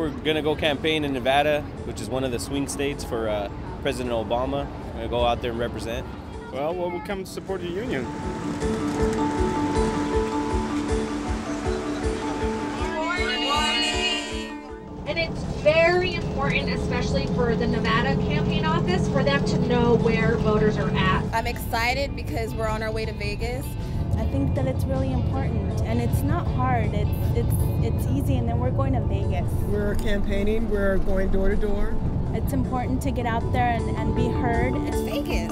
we're going to go campaign in Nevada, which is one of the swing states for uh, President Obama. We're going to go out there and represent. Well, we'll come to support the union. And it's very important, especially for the Nevada campaign office, for them to know where voters are at. I'm excited because we're on our way to Vegas. I think that it's really important, and it's not hard. It's it's it's easy, and then we're going to Vegas. We're campaigning. We're going door to door. It's important to get out there and, and be heard. It's Vegas.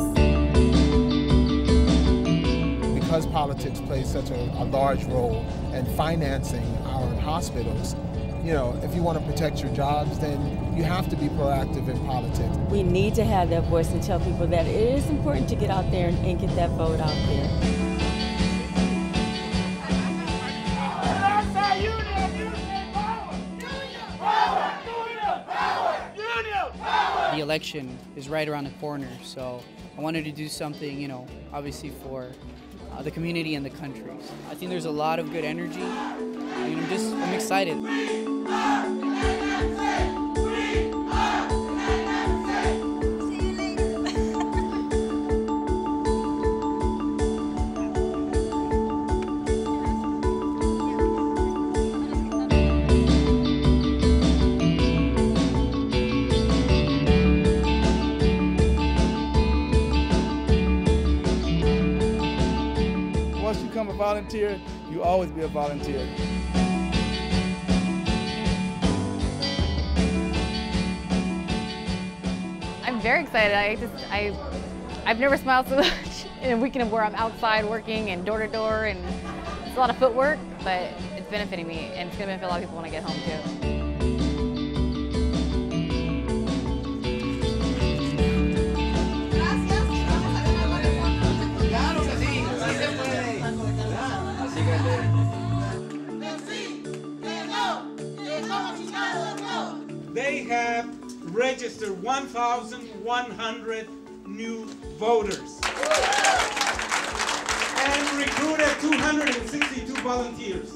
Because politics plays such a, a large role in financing our hospitals, you know, if you want to protect your jobs, then you have to be proactive in politics. We need to have that voice and tell people that it is important to get out there and, and get that vote out there. The election is right around the corner, so I wanted to do something, you know, obviously for uh, the community and the country. I think there's a lot of good energy. I mean, I'm just, I'm excited. Volunteer, you always be a volunteer. I'm very excited. I just I I've never smiled so much in a weekend where I'm outside working and door to door and it's a lot of footwork, but it's benefiting me and it's gonna benefit a lot of people when I get home too. Have registered 1,100 new voters and recruited 262 volunteers.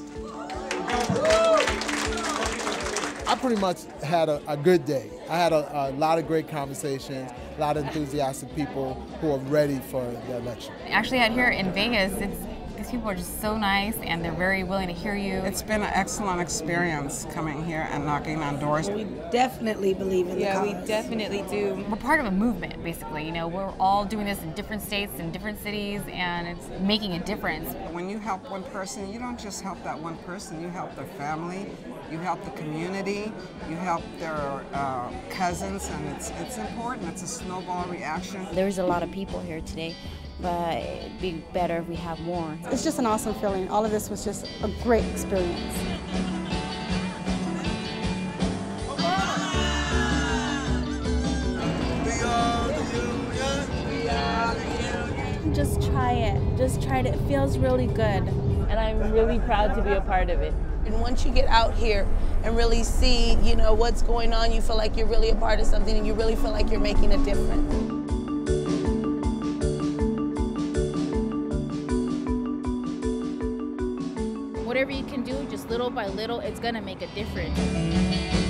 I pretty much had a, a good day. I had a, a lot of great conversations, a lot of enthusiastic people who are ready for the election. Actually out here in Vegas, it's these people are just so nice and they're very willing to hear you. It's been an excellent experience coming here and knocking on doors. We definitely believe in Yeah, the we definitely do. We're part of a movement, basically. You know, we're all doing this in different states and different cities, and it's making a difference. When you help one person, you don't just help that one person, you help their family, you help the community, you help their uh, cousins, and it's, it's important. It's a snowball reaction. There's a lot of people here today, but it'd be better if we have more. It's just an awesome feeling. All of this was just a great experience. Just try it. Just try it. It feels really good. And I'm really proud to be a part of it. And once you get out here and really see, you know, what's going on, you feel like you're really a part of something and you really feel like you're making a difference. Whatever you can do, just little by little, it's gonna make a difference.